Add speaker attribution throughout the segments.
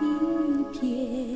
Speaker 1: 一片。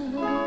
Speaker 1: love.